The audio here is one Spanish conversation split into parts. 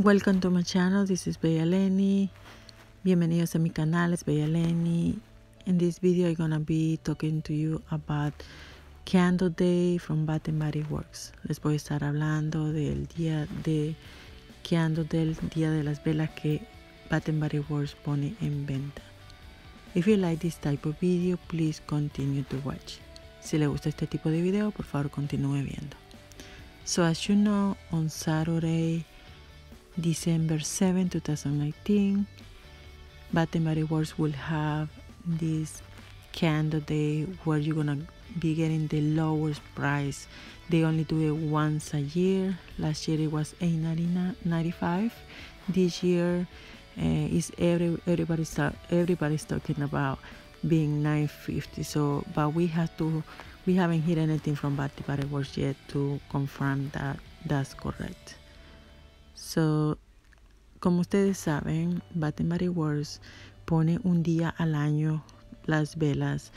Welcome to my channel, this is Bella Leni. Bienvenidos a mi canal, es Bella Leni. In this video I'm gonna be talking to you about Candle Day from Bath and Body Works. Les voy a estar hablando del día de Candle Day, día de las velas que Bath and Body Works pone en venta. If you like this type of video, please continue to watch. Si le gusta este tipo de video, por favor continúe viendo. So as you know, on Saturday, December 7, 2019, Bath and Body Works will have this candle day where you're gonna be getting the lowest price. They only do it once a year. Last year it was $8.95. This year uh, is every everybody's everybody's talking about being 950. So, but we have to we haven't heard anything from Bath and Body Works yet to confirm that that's correct. So, como ustedes saben, Bath Body Works pone un día al año las velas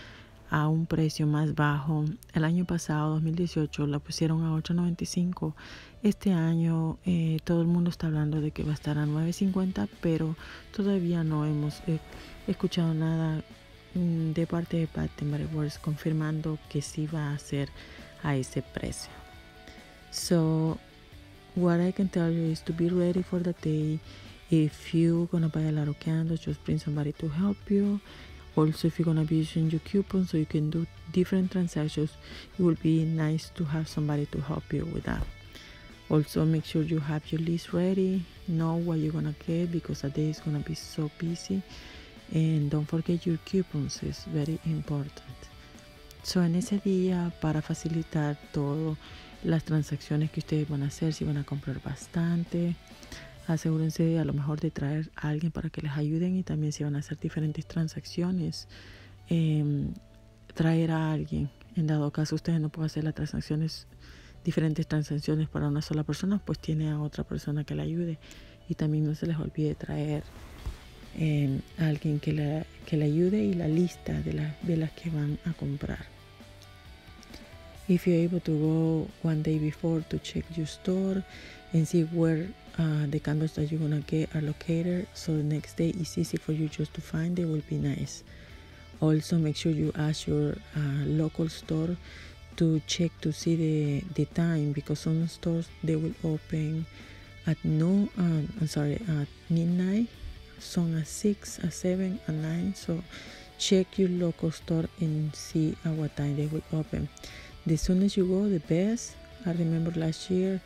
a un precio más bajo. El año pasado, 2018, la pusieron a 8.95. Este año eh, todo el mundo está hablando de que va a estar a 9.50, pero todavía no hemos eh, escuchado nada mm, de parte de Bath Body Works confirmando que sí va a ser a ese precio. So, what I can tell you is to be ready for the day. If you're gonna buy a lot of candles, just bring somebody to help you. Also, if you're gonna be using your coupon so you can do different transactions, it will be nice to have somebody to help you with that. Also, make sure you have your list ready, know what you're gonna get because the day is gonna be so busy. And don't forget your coupons, it's very important. So, en ese día, para facilitar todo, las transacciones que ustedes van a hacer, si van a comprar bastante. Asegúrense a lo mejor de traer a alguien para que les ayuden y también si van a hacer diferentes transacciones, em, traer a alguien. En dado caso ustedes no pueden hacer las transacciones, diferentes transacciones para una sola persona, pues tiene a otra persona que le ayude. Y también no se les olvide traer em, a alguien que le, que le ayude y la lista de las velas que van a comprar. If you're able to go one day before to check your store and see where uh, the candles that you're gonna get are located so the next day it's easy for you just to find it will be nice. Also make sure you ask your uh, local store to check to see the the time because some stores they will open at noon um, i'm sorry at midnight some at six at seven at nine. So check your local store and see at what time they will open the sooner you go, the best. I remember last year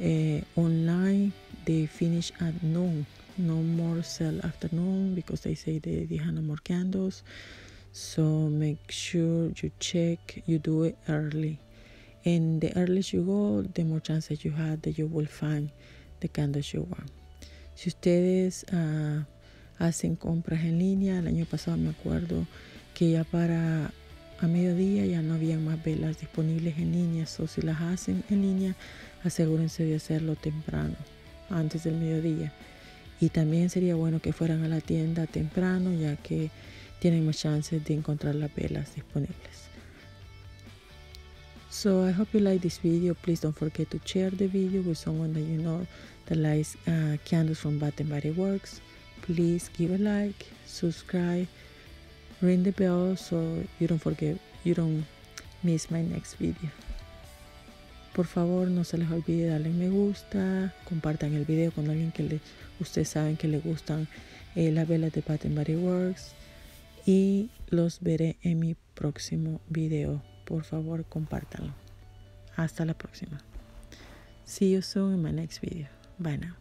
uh, online they finish at noon. No more sell afternoon because they say they, they have no more candles. So make sure you check, you do it early. And the earlier you go, the more chances you have that you will find the candles you want. Si ustedes uh, hacen compras en línea, el año pasado me acuerdo que ya para A mediodía ya no había más velas disponibles en línea, o si las hacen en línea, asegúrense de hacerlo temprano, antes del mediodía. Y también sería bueno que fueran a la tienda temprano, ya que tienen más chances de encontrar las velas disponibles. So I hope you like this video. Please don't forget to share the video with someone that you know that likes uh, candles from Bath and Body Works. Please give a like, subscribe. Ring the bell so you don't forget, you don't miss my next video. Por favor, no se les olvide darle me gusta, compartan el video con alguien que ustedes saben que le gustan eh, las velas de Bath Body Works y los veré en mi próximo video. Por favor, compártanlo. Hasta la próxima. See you soon in my next video. Bye now.